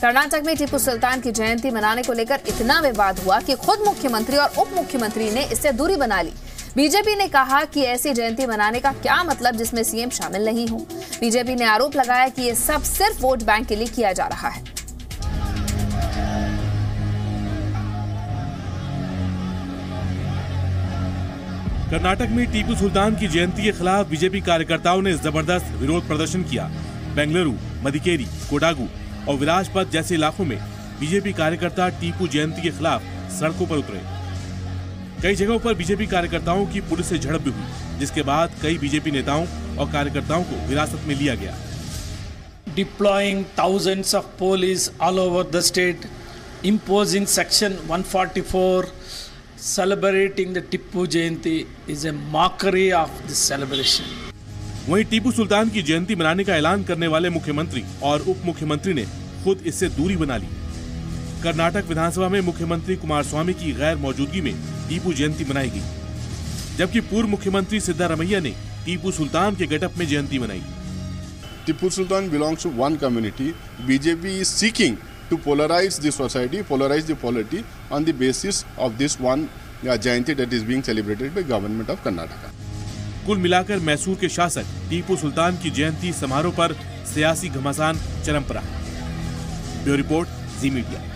कर्नाटक में टीपू सुल्तान की जयंती मनाने को लेकर इतना विवाद हुआ कि खुद मुख्यमंत्री और उप मुख्यमंत्री ने इससे दूरी बना ली। बीजेपी ने कहा कि ऐसी जयंती मनाने का क्या मतलब जिसमें सीएम शामिल नहीं हो। बीजेपी ने आरोप लगाया कि ये सब सिर्फ़ वोट बैंक के लिए किया जा रहा है। कर्नाटक में टीपू सुल्तान की जयंती के खिलाफ बीजेपी कार्यकर्ताओं ने ज़बरदस्त विरोध प्रदर्शन किया। बेंगलुरु मदिकेरी कोडागू और विराजपत जैसे इलाकों में बीजेपी कार्यकर्ता टीपू जयंती के खिलाफ सड़कों पर उतरे। कई जगहों पर बीजेपी कार्यकर्ताओं की पुलिस से झड़प भी हुई जिसके बाद कई बीजेपी नेताओं और कार्यकर्ताओं को विरासत में लिया गया। Deploying thousands of police all over the state imposing section 144, celebrating the Tipu Jayanti is a mockery of this celebration वहीं टीपू सुल्तान की जयंती मनाने का ऐलान करने वाले मुख्यमंत्री और उप मुख्यमंत्री ने खुद इससे दूरी बना ली। कर्नाटक विधानसभा में मुख्यमंत्री कुमार स्वामी की गैर मौजूदगी में टीपू जयंती मनाई गई जबकि पूर्व मुख्यमंत्री सिद्धारमैया ने टीपू सुल्तान के गेटअप में जयंती मनाई। Tipu Sultan belongs to one community BJP is seeking to polarise this society polarise the polity on the basis of this one Jayanti that is being celebrated by government of Karnataka कुल मिलाकर मैसूर के शासक टीपू सुल्तान की जयंती समारोह पर सियासी घमासान चरम पर ब्यूरो रिपोर्ट, जी मीडिया।